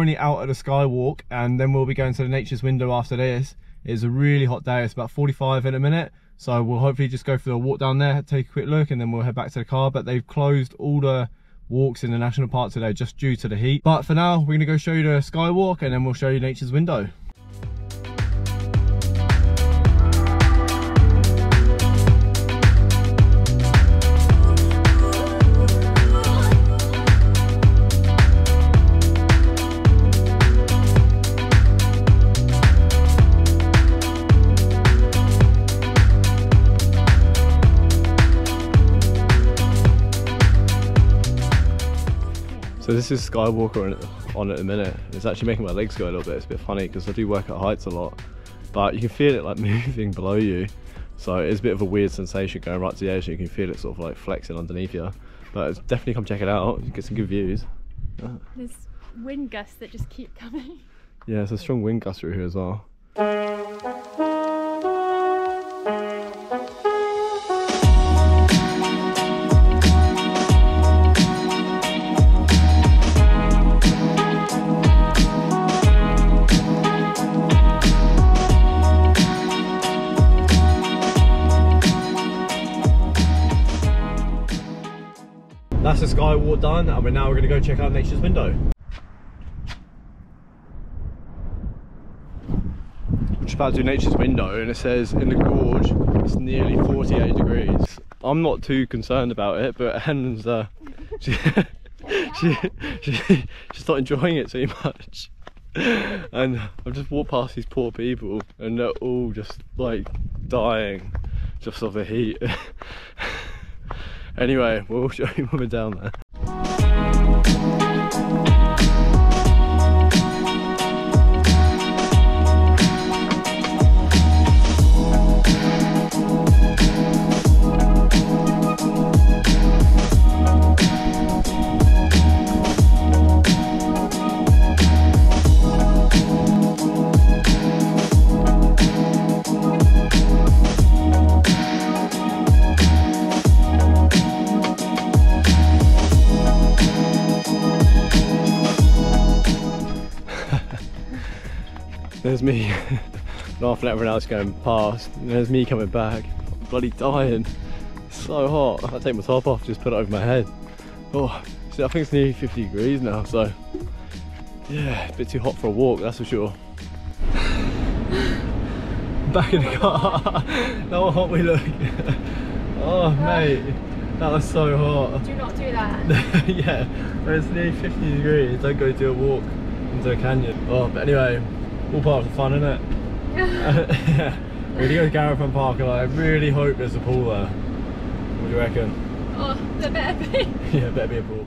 currently out at the Skywalk and then we'll be going to the Nature's Window after this. It's a really hot day, it's about 45 in a minute. So we'll hopefully just go for a walk down there, take a quick look and then we'll head back to the car. But they've closed all the walks in the national park today just due to the heat. But for now, we're gonna go show you the Skywalk and then we'll show you Nature's Window. So this is Skywalker on, on at the minute. It's actually making my legs go a little bit. It's a bit funny because I do work at heights a lot, but you can feel it like moving below you. So it's a bit of a weird sensation going right to the edge. And you can feel it sort of like flexing underneath you. But definitely come check it out. You get some good views. There's wind gusts that just keep coming. Yeah, it's a strong wind gust through here as well. That's the skywalk done, and we're now we're gonna go check out Nature's Window. I'm about to do Nature's Window, and it says in the gorge it's nearly 48 degrees. I'm not too concerned about it, but Hannah's uh, she, she, she, she's not enjoying it too much. And I've just walked past these poor people, and they're all just like dying just of the heat. Anyway, we'll show you when we're down there. There's me laughing at everyone else going past. There's me coming back. I'm bloody dying. It's so hot. I take my top off, just put it over my head. Oh, see, I think it's nearly 50 degrees now, so yeah, a bit too hot for a walk, that's for sure. Back in the car. How hot we look. oh, ah. mate. That was so hot. Do not do that. yeah, when it's nearly 50 degrees, don't go do a walk into a canyon. Oh, but anyway, all part of the fun, isn't it? yeah. We're gonna go to Garrett Park and I really hope there's a pool there. What do you reckon? Oh, there better be. yeah, better be a pool.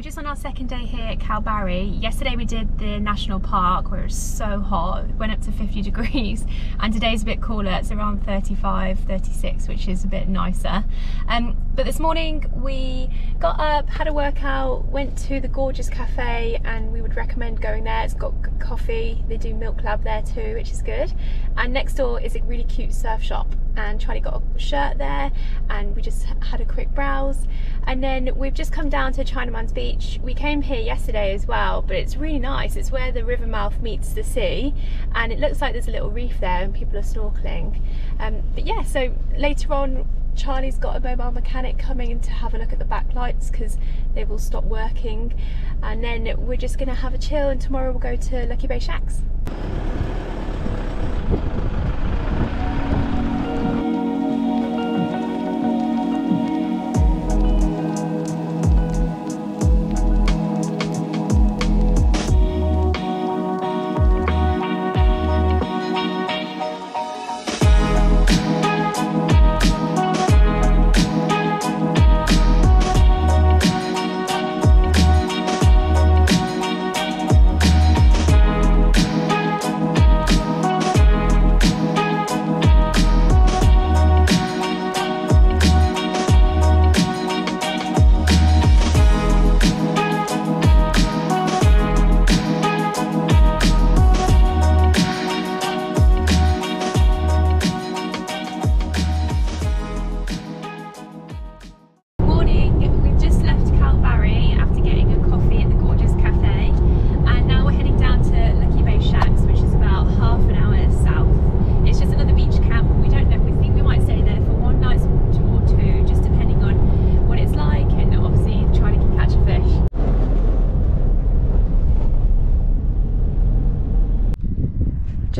We're just on our second day here at Kalbarri. Yesterday we did the national park where it's so hot, it went up to 50 degrees and today's a bit cooler, it's around 35, 36 which is a bit nicer. Um, but this morning we got up, had a workout, went to the Gorges Cafe and we would recommend going there. It's got coffee, they do Milk Lab there too which is good. And next door is a really cute surf shop and Charlie got a shirt there and we just had a quick browse and then we've just come down to Chinaman's Beach. We came here yesterday as well but it's really nice. It's where the river mouth meets the sea and it looks like there's a little reef there and people are snorkeling. Um, but yeah so later on Charlie's got a mobile mechanic coming in to have a look at the back lights because they will stop working and then we're just to have a chill and tomorrow we'll go to Lucky Bay Shacks.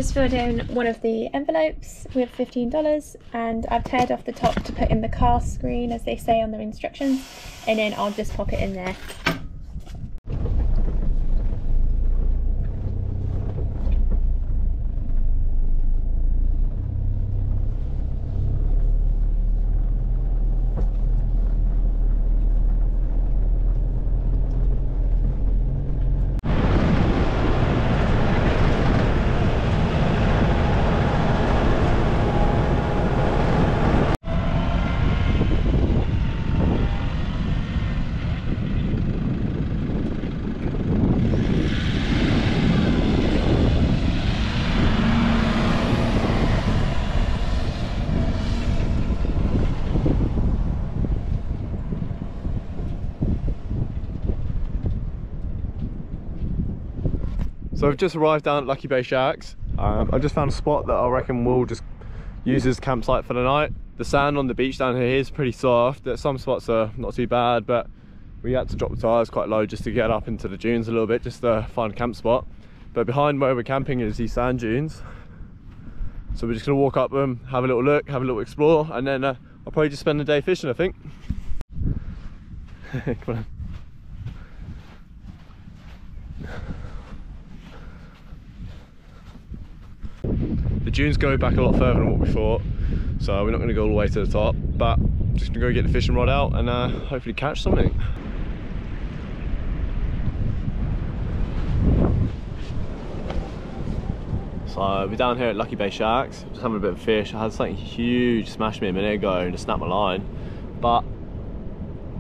Just filled in one of the envelopes with $15 and I've teared off the top to put in the car screen as they say on the instructions and then I'll just pop it in there. So I've just arrived down at Lucky Bay Shacks. Um, I just found a spot that I reckon we'll just use as campsite for the night. The sand on the beach down here is pretty soft. Some spots are not too bad, but we had to drop the tyres quite low just to get up into the dunes a little bit, just to find a camp spot. But behind where we're camping is these sand dunes. So we're just gonna walk up them, have a little look, have a little explore, and then uh, I'll probably just spend the day fishing, I think. Come on. The dunes go back a lot further than what we thought, so we're not going to go all the way to the top, but just going to go get the fishing rod out and uh, hopefully catch something. So we're down here at Lucky Bay Shacks, just having a bit of fish. I had something huge smash me a minute ago and just snapped my line, but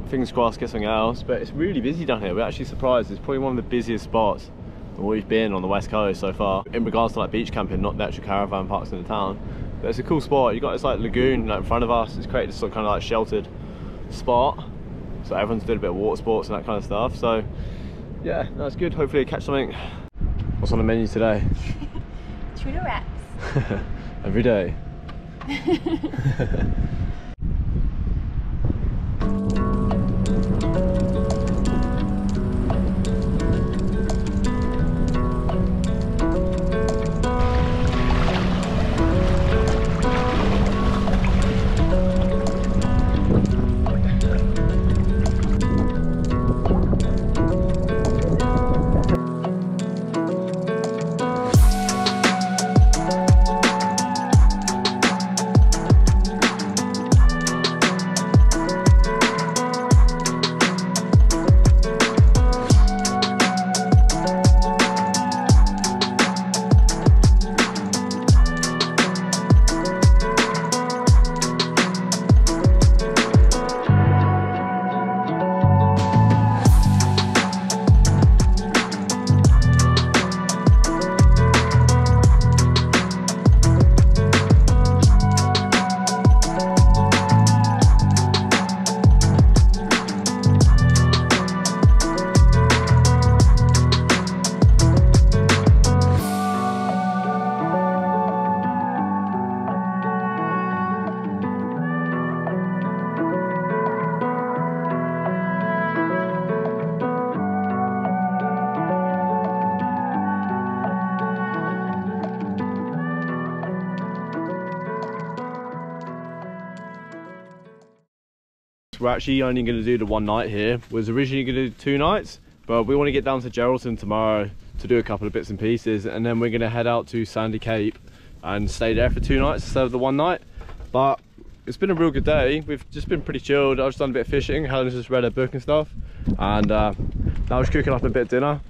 fingers crossed get something else. But it's really busy down here. We're actually surprised. It's probably one of the busiest spots we've been on the west coast so far. In regards to like beach camping not the actual caravan parks in the town but it's a cool spot. You got this like lagoon like in front of us. It's created this sort of kind of like sheltered spot. So everyone's doing a bit of water sports and that kind of stuff. So yeah that's good. Hopefully catch something. What's on the menu today? Tuna wraps. Every day we're actually only going to do the one night here. Was originally going to do two nights, but we want to get down to Geraldton tomorrow to do a couple of bits and pieces, and then we're going to head out to Sandy Cape and stay there for two nights instead of the one night. But it's been a real good day. We've just been pretty chilled. I've just done a bit of fishing. Helen's just read her book and stuff, and uh, now we're cooking up a bit of dinner.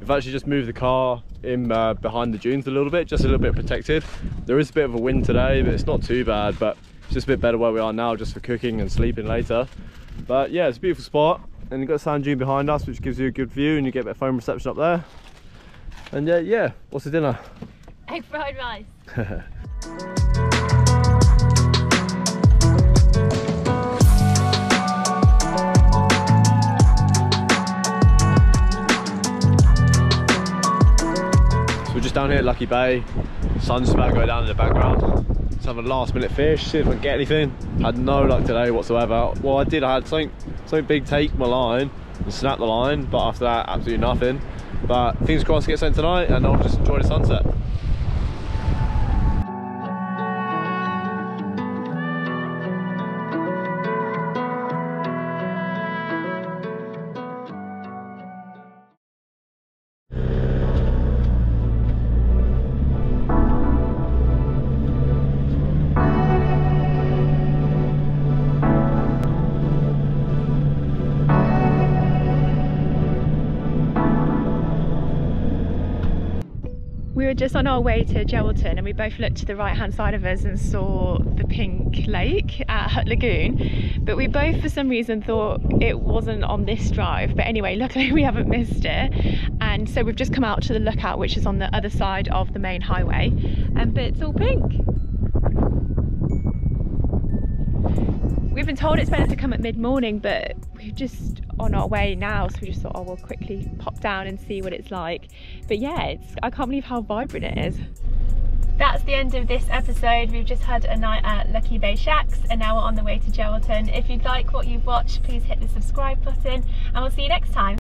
We've actually just moved the car in uh, behind the dunes a little bit, just a little bit protected. There is a bit of a wind today, but it's not too bad. But it's just a bit better where we are now just for cooking and sleeping later. But yeah it's a beautiful spot and you've got sand dune behind us which gives you a good view and you get a bit of phone reception up there. And yeah yeah what's the dinner? Egg fried rice. So we're just down here at lucky bay. Sun's about to go down in the background Let's have a last minute fish, see if I can get anything. Had no luck today whatsoever. Well, I did, I had something, something big take my line and snap the line, but after that, absolutely nothing. But fingers crossed to get sent tonight and I'll just enjoy the sunset. We were just on our way to Geraldton and we both looked to the right hand side of us and saw the pink lake at Hut Lagoon. But we both for some reason thought it wasn't on this drive. But anyway luckily we haven't missed it. And so we've just come out to the lookout which is on the other side of the main highway. And but it's all pink we've been told it's better to come at mid-morning but we're just on our way now so we just thought oh we'll quickly pop down and see what it's like but yeah it's i can't believe how vibrant it is that's the end of this episode. We've just had a night at Lucky Bay Shacks and now we're on the way to Geraldton. If you'd like what you've watched, please hit the subscribe button and we'll see you next time.